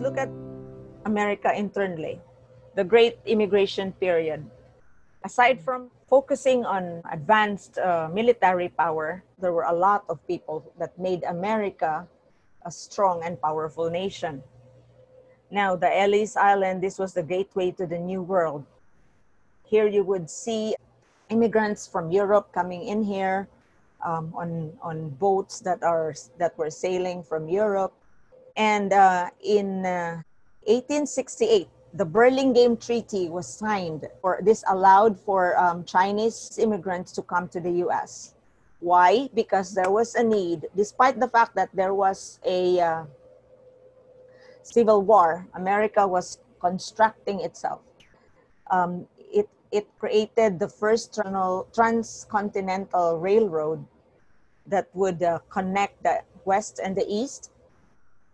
look at America internally, the great immigration period. Aside from focusing on advanced uh, military power, there were a lot of people that made America a strong and powerful nation. Now, the Ellis Island, this was the gateway to the New World. Here you would see immigrants from Europe coming in here um, on, on boats that, are, that were sailing from Europe. And uh, in uh, 1868, the Burlingame Treaty was signed, or this allowed for um, Chinese immigrants to come to the US. Why? Because there was a need, despite the fact that there was a uh, civil war, America was constructing itself. Um, it, it created the first transcontinental railroad that would uh, connect the West and the East.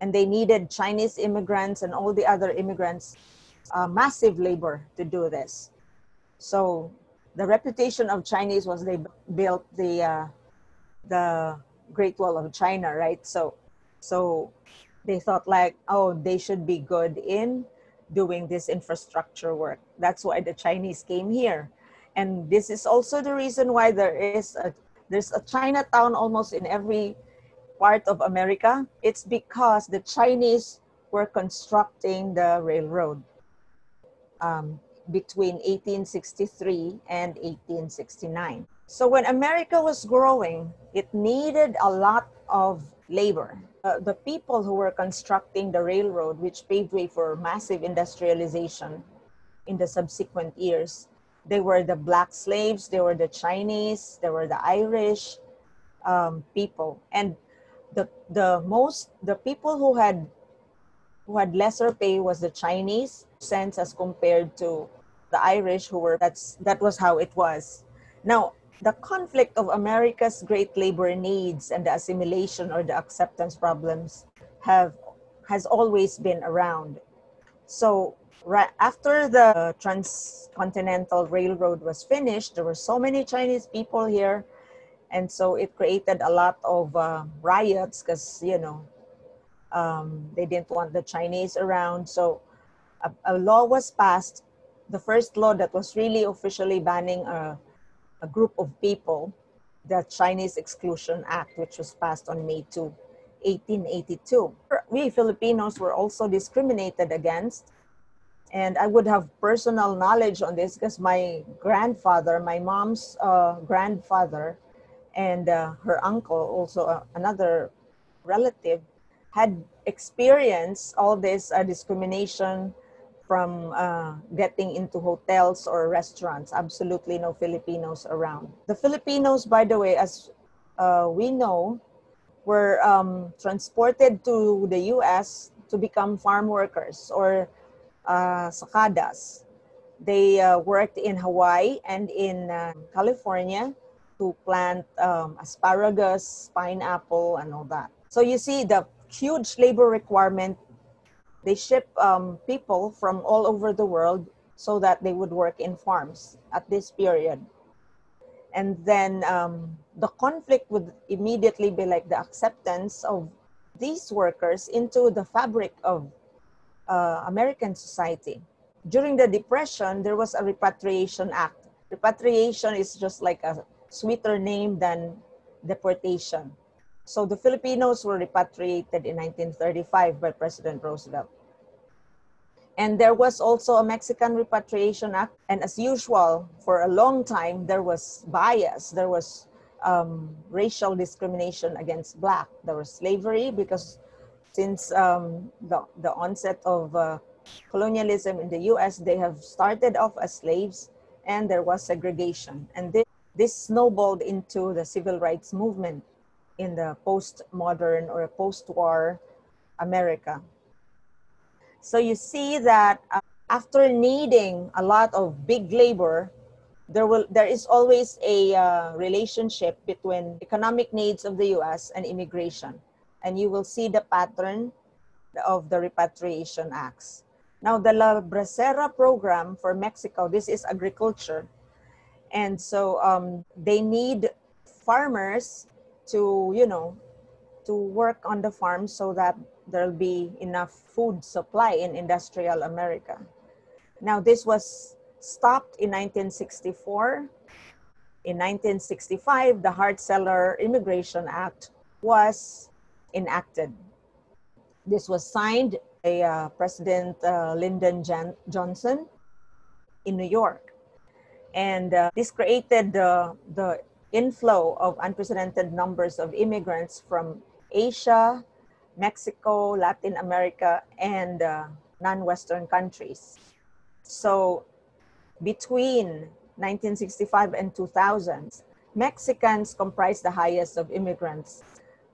And they needed Chinese immigrants and all the other immigrants, uh, massive labor to do this. So the reputation of Chinese was they built the uh, the Great Wall of China, right? So so they thought like, oh, they should be good in doing this infrastructure work. That's why the Chinese came here. And this is also the reason why there is a there's a Chinatown almost in every part of America. It's because the Chinese were constructing the railroad um, between 1863 and 1869. So when America was growing, it needed a lot of labor. Uh, the people who were constructing the railroad, which paved way for massive industrialization in the subsequent years, they were the black slaves, they were the Chinese, they were the Irish um, people, and the the most the people who had who had lesser pay was the Chinese sense as compared to the Irish who were that's that was how it was. Now the conflict of America's great labor needs and the assimilation or the acceptance problems have has always been around. So right after the transcontinental railroad was finished there were so many chinese people here and so it created a lot of uh, riots because you know um, they didn't want the chinese around. So a, a, law was passed the first law that was really officially banning a, a group of people the chinese exclusion act which was passed on may 2 1882 we filipinos were also discriminated against. And I would have personal knowledge on this because my grandfather, my mom's uh, grandfather, and uh, her uncle, also uh, another relative, had experienced all this uh, discrimination from uh, getting into hotels or restaurants. Absolutely no Filipinos around. The Filipinos, by the way, as uh, we know, were um, transported to the U.S. to become farm workers or uh, sakadas. They worked in Hawaii and in California to plant um, asparagus, pineapple, and all that. So you see the huge labor requirement. They ship um, people from all over the world so that they would work in farms at this period. And then um, the conflict would immediately be like the acceptance of these workers into the fabric of uh, American society. During the Depression, there was a Repatriation Act. Repatriation is just like a sweeter name than deportation. So the Filipinos were repatriated in 1935 by President Roosevelt. And there was also a Mexican Repatriation Act. And as usual, for a long time, there was bias. There was um, racial discrimination against Black. There was slavery because since um, the, the onset of uh, colonialism in the US, they have started off as slaves and there was segregation. And this, snowballed into the civil rights movement in the post-modern or post-war America. So you see that uh, after needing a lot of big labor, there will there is always a uh, relationship between economic needs of the US and immigration and you will see the pattern of the repatriation acts. Now, the La Bracero program for Mexico, this is agriculture. And so um, they need farmers to, you know, to work on the farm so that there'll be enough food supply in industrial America. Now, this was stopped in 1964. In 1965, the Hart-Celler Immigration Act was enacted. This was signed by uh, President uh, Lyndon Jan- Johnson in New York. And uh, this created the, the inflow of unprecedented numbers of immigrants from Asia, Mexico, Latin America, and uh, non Western countries. So between 1965 and 2000, Mexicans comprised the highest of immigrants.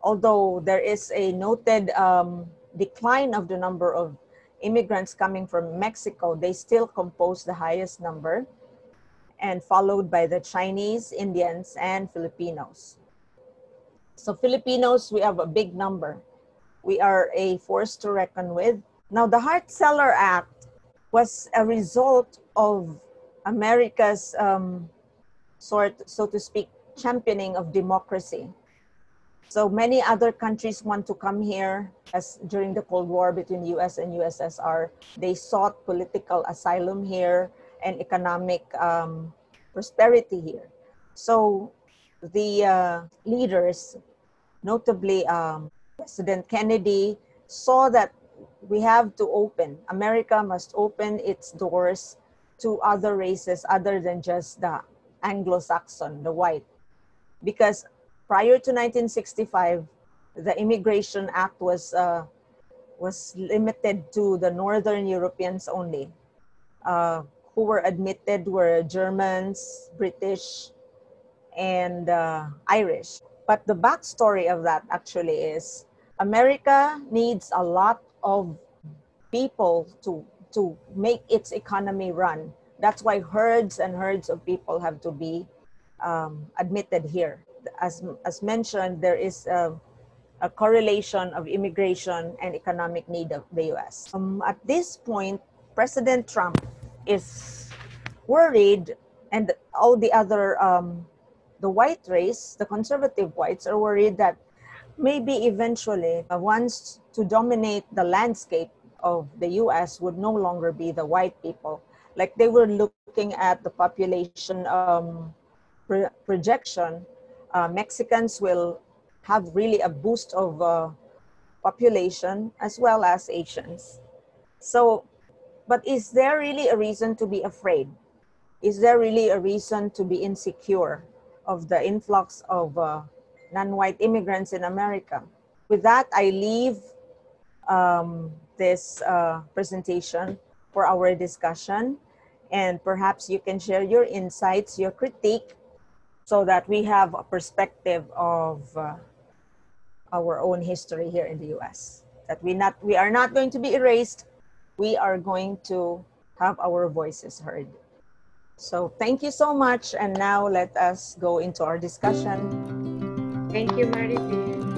Although there is a noted um, decline of the number of immigrants coming from Mexico, they still compose the highest number, and followed by the Chinese, Indians, and Filipinos. So, Filipinos, we have a big number. We are a force to reckon with. Now, the Hart-Celler Act was a result of America's um, sort, so to speak, championing of democracy. So many other countries want to come here as during the Cold War between US and USSR. They sought political asylum here and economic um, prosperity here. So the uh, leaders, notably um, President Kennedy, saw that we have to open, America must open its doors to other races other than just the Anglo-Saxon, the white. Because prior to 1965, the Immigration Act was, uh, was limited to the Northern Europeans only. Uh, who were admitted were Germans, British, and uh, Irish. But the backstory of that actually is America needs a lot of people to to make its economy run. That's why herds and herds of people have to be um, admitted here. As, as mentioned, there is a, a, correlation of immigration and economic need of the US. Um, at this point, President Trump is worried, and all the other, um, the white race, the conservative whites, are worried that maybe eventually, uh, wants to dominate the landscape of the US would no longer be the white people. Like they were looking at the population um, pro- projection, uh, Mexicans will have really a boost of uh, population as well as Asians. So, but is there really a reason to be afraid? Is there really a reason to be insecure of the influx of uh, non white immigrants in America? With that, I leave um, this uh, presentation for our discussion. And perhaps you can share your insights, your critique, so that we have a perspective of uh, our own history here in the US. That we, not, we are not going to be erased, we are going to have our voices heard. So thank you so much. And now let us go into our discussion. Thank you, Maribel.